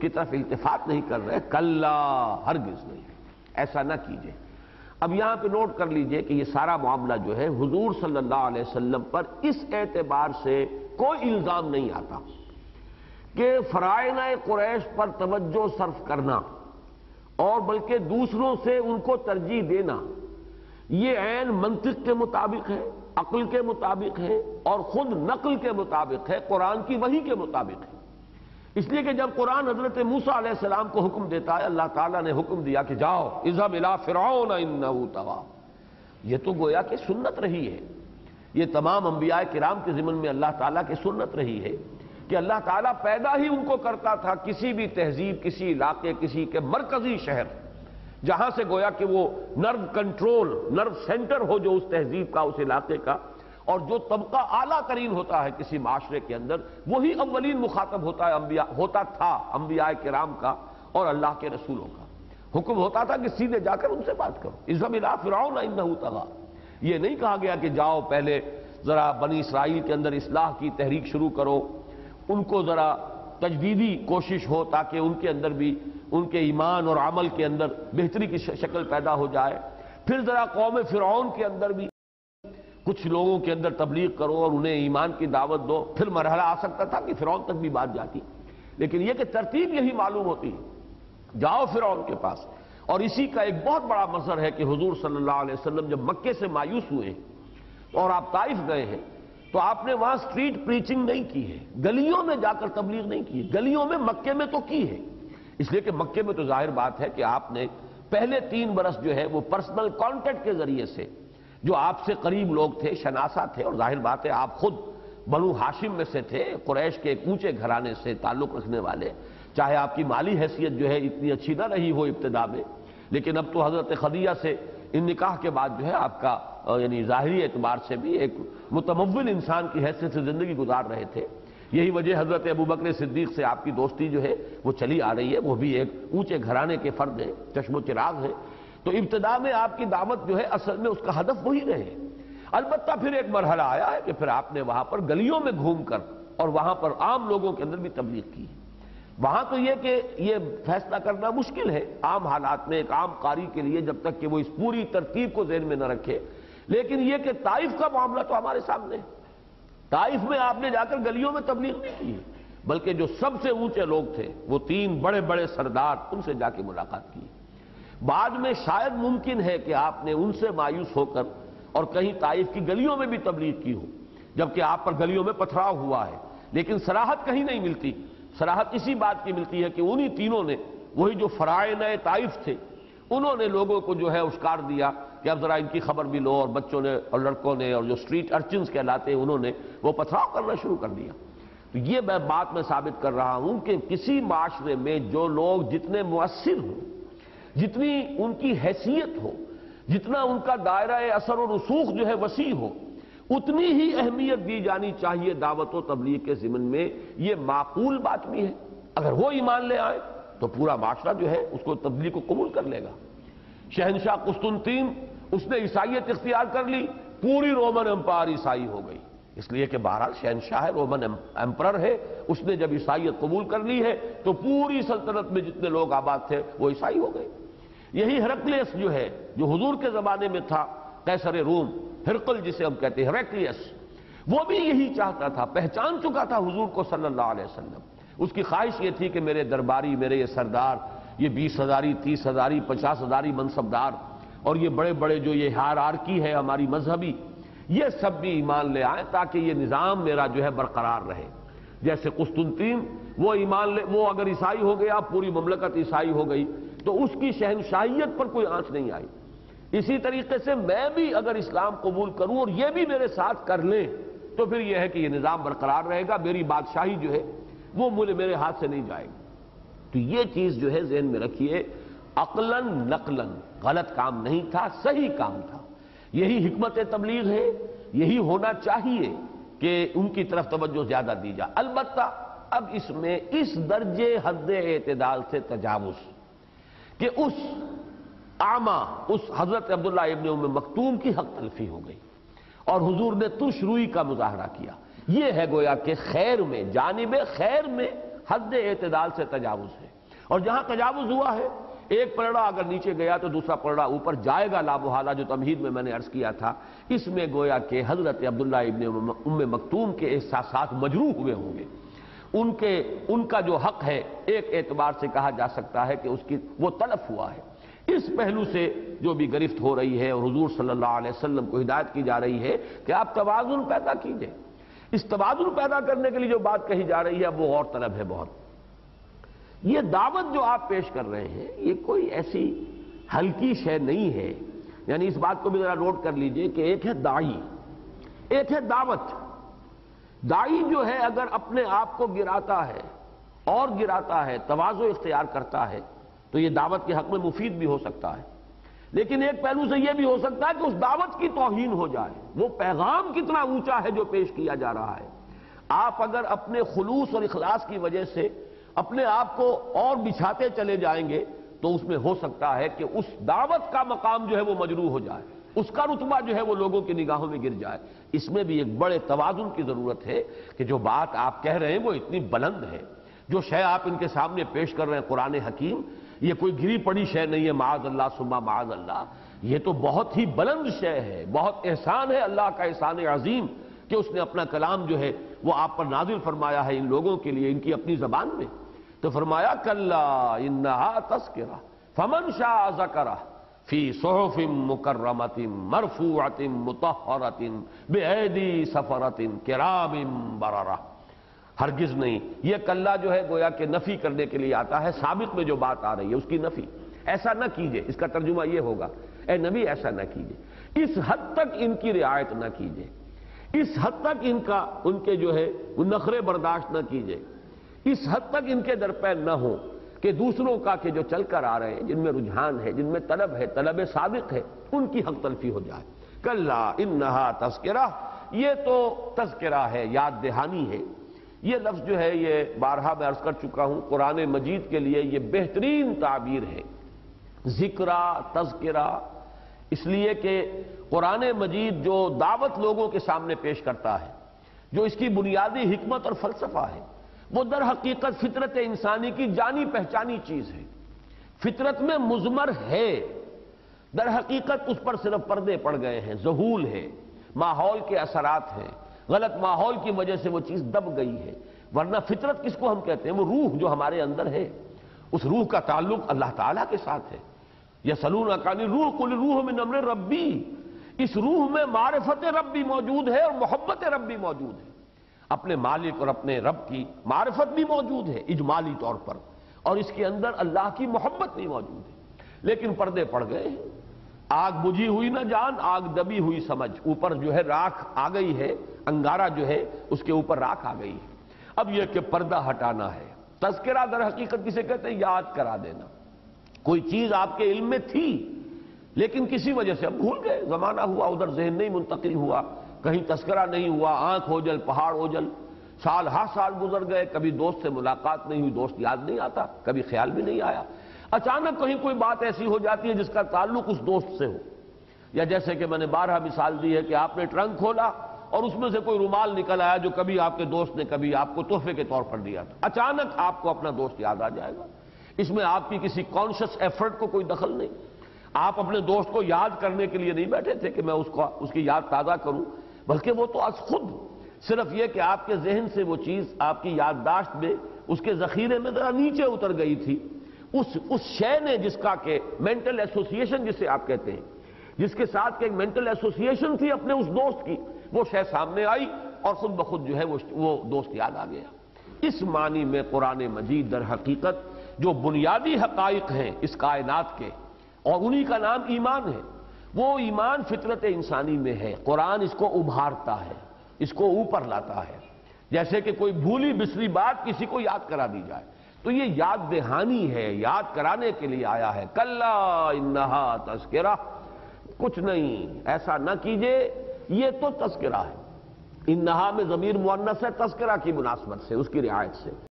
उसकी तरफ़ इल्तफात नहीं कर रहे, कल्ला, हरगिज नहीं। ऐसा ना कीजिए। अब यहाँ पे नोट कर लीजिए कि ये सारा मामला जो है, हुजूर सल्लल्लाहु अलैहि वसल्लम पर इस एतबार से कोई इल्ज़ाम नहीं आता कि फरायना कुरैश पर तवज्जो सर्फ करना और बल्कि दूसरों से उनको तरजीह देना, ये ऐन मंतिक के मुताबिक है, अक्ल के मुताबिक है और खुद नकल के मुताबिक है, कुरान की वही के मुताबिक है। इसलिए कि जब कुरान हज़रत मूसा सलाम को हुक्म देता है, अल्लाह ताला ने हुक्म दिया कि जाओ, इजहब इला फिरौन इन्नहु तवा। ये तो गोया कि सुन्नत रही है। ये तमाम अंबिया किराम के जिमन में अल्लाह ताला की सुन्नत रही है कि अल्लाह ताला पैदा ही उनको करता था किसी भी तहजीब, किसी इलाके, किसी के मरकजी शहर, जहाँ से गोया कि वो नर्व कंट्रोल, नर्व सेंटर हो जो उस तहजीब का, उस इलाके का और जो तबका आला तरीन होता है किसी माशरे के अंदर, वही अव्वलीन मुखातब होता है अंबिया, होता था अंबिया कराम का और अल्लाह के रसूलों का। हुक्म होता था कि सीधे जाकर उनसे बात करो। इसम इला फिराउन तगा। ये नहीं कहा गया कि जाओ पहले जरा बनी इसराइल के अंदर इसलाह की तहरीक शुरू करो। उनको जरा तजदीदी कोशिश हो ताकि उनके अंदर भी, उनके ईमान और अमल के अंदर बेहतरी की शक्ल पैदा हो जाए। फिर जरा कौम फिरौन के अंदर भी कुछ लोगों के अंदर तबलीग करो और उन्हें ईमान की दावत दो। फिर मरहला आ सकता था कि फिरौन तक भी बात जाती। लेकिन यह कि तरतीब यही मालूम होती है। जाओ फिरौन के पास। और इसी का एक बहुत बड़ा मसर है कि हुजूर सल्लल्लाहु अलैहि वसल्लम जब मक्के से मायूस हुए और आप ताइफ गए हैं तो आपने वहाँ स्ट्रीट प्रीचिंग नहीं की है। गलियों में जाकर तबलीग नहीं की गलियों में मक्के में तो की है। इसलिए कि मक्के में तो ज़ाहिर बात है कि आपने पहले तीन बरस जो है वो पर्सनल कॉन्टेक्ट के ज़रिए से जो आपसे करीब लोग थे, शनासा थे और ज़ाहिर बात है आप खुद बनु हाशिम में से थे, कुरैश के एक ऊँचे घराने से ताल्लुक रखने वाले। चाहे आपकी माली हैसियत जो है इतनी अच्छी ना रही हो इब्तदा में, लेकिन अब तो हज़रत खदिया से इन निकाह के बाद जो है आपका यानी ज़ाहरी एतबार से भी एक मुतमविल इंसान की हैसियत से ज़िंदगी गुजार रहे थे। यही वजह हज़रत अबू बकर सिद्दीक से आपकी दोस्ती जो है, वो चली आ रही है। वो भी एक ऊँचे घराने के फर्द है, चश्मो चिराग है। तो इब्तदा में आपकी दावत जो है असल में उसका हदफ वही रहे। अलबत्ता फिर एक मरहला आया है कि फिर आपने वहाँ पर गलियों में घूमकर और वहाँ पर आम लोगों के अंदर भी तबलीग की वहाँ तो यह कि यह फैसला करना मुश्किल है। आम हालात में एक आम कारी के लिए जब तक कि वो इस पूरी तरतीब को जेन में न रखे। लेकिन यह कि ताइफ का मामला तो हमारे सामने है। ताइफ में आपने जाकर गलियों में तबलीग नहीं की बल्कि जो सबसे ऊँचे लोग थे, वो तीन बड़े बड़े सरदार उनसे जाके मुलाकात की। बाद में शायद मुमकिन है कि आपने उनसे मायूस होकर और कहीं ताइफ की गलियों में भी तबलीग की हो, जबकि आप पर गलियों में पथराव हुआ है। लेकिन सराहत कहीं नहीं मिलती। सराहत इसी बात की मिलती है कि उन्हीं तीनों ने, वही जो फराए नए ताइफ थे, उन्होंने लोगों को जो है उसकार दिया कि अब जरा इनकी खबर भी लो और बच्चों ने और लड़कों ने और जो स्ट्रीट अर्चिन कहलाते हैं, उन्होंने वो पथराव करना शुरू कर दिया। तो ये मैं बात मैं साबित कर रहा हूँ कि किसी माशरे में जो लोग जितने मुसर हों जितनी उनकी हैसियत हो, जितना उनका दायरा असर और रसूख जो है वसी हो, उतनी ही अहमियत दी जानी चाहिए दावत तबलीग के जिमन में। यह माकूल बात भी है। अगर वो ईमान ले आए तो पूरा माशरा जो है उसको तबलीग को कबूल कर लेगा। शहनशाह कुस्तुनतीन उसने ईसाइत इख्तियार कर ली, पूरी रोमन एम्पायर ईसाई हो गई। इसलिए कि बहरहाल शहनशाह है, रोमन एम्पर है, उसने जब ईसाइत कबूल कर ली है तो पूरी सल्तनत में जितने लोग आबाद थे, वो ईसाई हो गए। यही हरकलियस जो है, जो हुजूर के जमाने में था, कैसर रूम, हिरकल जिसे हम कहते हैं, हरकलियस, वो भी यही चाहता था, पहचान चुका था हुजूर को सल्लल्लाहु अलैहि वसल्लम। उसकी ख्वाहिश ये थी कि मेरे दरबारी, मेरे ये सरदार, ये बीस हजारी, तीस हजारी, पचास हजारी मनसबदार, और ये बड़े बड़े जो ये हार आरकी है हमारी मजहबी, ये सब भी ईमान ले आए ताकि ये निज़ाम मेरा जो है बरकरार रहे। जैसे कुस्तुनतीन, वो ईमान ले, वो अगर ईसाई हो गया, पूरी ममलकत ईसाई हो गई तो उसकी शहनशाहियत पर कोई आँच नहीं आई। इसी तरीके से मैं भी अगर इस्लाम कबूल करूँ और ये भी मेरे साथ कर लें तो फिर यह है कि यह निज़ाम बरकरार रहेगा, मेरी बादशाही जो है, वो मुझे मेरे हाथ से नहीं जाएगी। तो ये चीज़ जो है जहन में रखिए, अकलन नकलन गलत काम नहीं था, सही काम था। यही हमत तबलीग है, यही होना चाहिए कि उनकी तरफ़ तवज्जो ज़्यादा दी जाए। अलबत् अब इसमें इस दर्जे हद एतदाल से तजावुज़। कि उस आमा, उस हज़रत अब्दुल्ला इबन उम मखतूम की हक तलफी हो गई। और हुजूर ने तुश रूई का मुजाहरा किया। यह है गोया कि खैर में, जानब खैर में हद एतदाल से तजावुज है। और जहाँ तजावुज हुआ है, एक पलड़ा अगर नीचे गया तो दूसरा पलड़ा ऊपर जाएगा लाबोहाला, जो तमहीद में मैंने अर्ज़ किया था। इसमें गोया के हज़रत अब्दुल्ला इबन उम मकतूम के एहसास मजरू हुए होंगे। उनके, उनका जो हक है, एक एतबार से कहा जा सकता है कि उसकी, वो तलफ हुआ है। इस पहलू से जो भी गिरफ्त हो रही है और हजूर सल्लल्लाहु अलैहि वसल्लम को हिदायत की जा रही है कि आप तवाजुन पैदा कीजिए। इस तवाजुन पैदा करने के लिए जो बात कही जा रही है वो और तलब है बहुत। ये दावत जो आप पेश कर रहे हैं, ये कोई ऐसी हल्की शय नहीं है। यानी इस बात को भी जरा नोट कर लीजिए कि एक है दाई, एक है दावत। दाई जो है, अगर अपने आप को गिराता है और गिराता है, तवाजो इख्तियार करता है तो यह दावत के हक में मुफीद भी हो सकता है। लेकिन एक पहलू से यह भी हो सकता है कि उस दावत की तोहीन हो जाए। वो पैगाम कितना ऊँचा है जो पेश किया जा रहा है। आप अगर अपने खुलूस और इखलास की वजह से अपने आप को और बिछाते चले जाएँगे तो उसमें हो सकता है कि उस दावत का मकाम जो है, वो मजरू हो जाए। उसका रुतबा जो है वो लोगों की निगाहों में गिर जाए। इसमें भी एक बड़े तवाजुन की ज़रूरत है कि जो बात आप कह रहे हैं वो इतनी बुलंद है। जो शय आप इनके सामने पेश कर रहे हैं, कुरान हकीम, ये कोई गिरी पड़ी शय नहीं है, माज अल्लाह सुबह माज अल्लाह। ये तो बहुत ही बुलंद शय है, बहुत एहसान है अल्लाह का एहसान अजीम कि उसने अपना कलाम जो है वो आप पर नाजिल फरमाया है इन लोगों के लिए, इनकी अपनी जबान में। तो फरमाया कल्ला इन्ना तस्करा, फमन शाह जकरा। फ़ी सोहफिम मुकर्रमतिम, मरफूअतिम मुतहरतिम बेदी सफरतिम, किरामिम बरारा। हरगिज नहीं यह कल्ला जो है गोया के नफी करने के लिए आता है, साबित में जो बात आ रही है, उसकी नफी। ऐसा न कीजिए, इसका तर्जुमा यह होगा, ए नबी ऐसा न कीजिए, इस हद तक इनकी रियायत न कीजिए, इस हद तक इनका, उनके जो है, नखरे बर्दाश्त न कीजिए, इस हद तक इनके दरपैन न हो कि दूसरों का के जो चलकर आ रहे हैं, जिनमें रुझान है, जिनमें तलब है, तलब साबिक है, उनकी हक तलफी हो जाए। कल्ला इन नहा तस्करा ये तो तस्करा है, याद दहानी है। ये लफ्ज जो है, ये बारहा मैं अर्ज़ कर चुका हूँ, कुरान मजीद के लिए ये बेहतरीन ताबीर है। जिक्रा तस्करा इसलिए कि कुरान मजीद जो दावत लोगों के सामने पेश करता है, जो इसकी बुनियादी हिकमत और फलसफा है वो दर हकीकत फितरत इंसानी की जानी पहचानी चीज़ है। फितरत में मुजमर है। दर हकीकत उस पर सिर्फ़ पर्दे पड़ गए हैं, जहूल है, माहौल के असरात हैं। गलत माहौल की वजह से वो चीज़ दब गई है। वरना फितरत किसको हम कहते हैं? वो रूह जो हमारे अंदर है। उस रूह का ताल्लुक अल्लाह ताला के साथ है। यह सलून अकानी रूह, कुल रूह में नमर रब्बी। इस रूह में मारफत रब्बी मौजूद है और मोहब्बत रब्बी मौजूद है। अपने मालिक और अपने रब की मारफत भी मौजूद है, इजमाली तौर पर। और इसके अंदर अल्लाह की मोहब्बत भी मौजूद है। लेकिन पर्दे पड़ गए हैं। आग बुझी हुई ना जान, आग दबी हुई समझ। ऊपर जो है राख आ गई है, अंगारा जो है, उसके ऊपर राख आ गई है। अब यह कि पर्दा हटाना है। तस्करा दर हकीकत किसे कहते हैं, याद करा देना। कोई चीज़ आपके इल्म में थी, लेकिन किसी वजह से अब भूल गए। जमाना हुआ, उधर जहन नहीं मुंतकिल हुआ। कहीं तस्करा नहीं हुआ, आँख ओझल पहाड़ ओझल साल हर साल गुजर गए, कभी दोस्त से मुलाकात नहीं हुई, दोस्त याद नहीं आता, कभी ख्याल भी नहीं आया। अचानक कहीं कोई बात ऐसी हो जाती है जिसका ताल्लुक उस दोस्त से हो। या जैसे कि मैंने बारह मिसाल दी है कि आपने ट्रंक खोला और उसमें से कोई रुमाल निकल आया जो कभी आपके दोस्त ने कभी आपको तोहफे के तौर पर दिया था। अचानक आपको अपना दोस्त याद आ जाएगा। इसमें आपकी किसी कॉन्शियस एफर्ट को कोई दखल नहीं। आप अपने दोस्त को याद करने के लिए नहीं बैठे थे कि मैं उसको, उसकी याद ताज़ा करूँ। बल्कि वो तो आज खुद सिर्फ़ यह कि आपके जहन से वो चीज़ आपकी याददाश्त में, उसके जखीरे में जरा नीचे उतर गई थी। उस उस शय ने जिसका के मेंटल एसोसिएशन जिसे आप कहते हैं, जिसके साथ के एक मेंटल एसोसिएशन थी अपने उस दोस्त की, वो शय सामने आई और खुद ब खुद जो है वो वो दोस्त याद आ गया। इस मानी में कुरान मजीद दर हकीकत, जो बुनियादी हकाइक हैं इस कायनात के, और उन्हीं का नाम ईमान है। वो ईमान फितरत इंसानी में है। कुरान इसको उभारता है, इसको ऊपर लाता है। जैसे कि कोई भूली बिसरी बात किसी को याद करा दी जाए। तो ये याद दहानी है, याद कराने के लिए आया है। कल्ला इन्हा तस्करा। कुछ नहीं, ऐसा न कीजिए, ये तो तस्करा है। इन्नहा में जमीर मुन्नस है, तस्करा की मुनासबत से, उसकी रियायत से।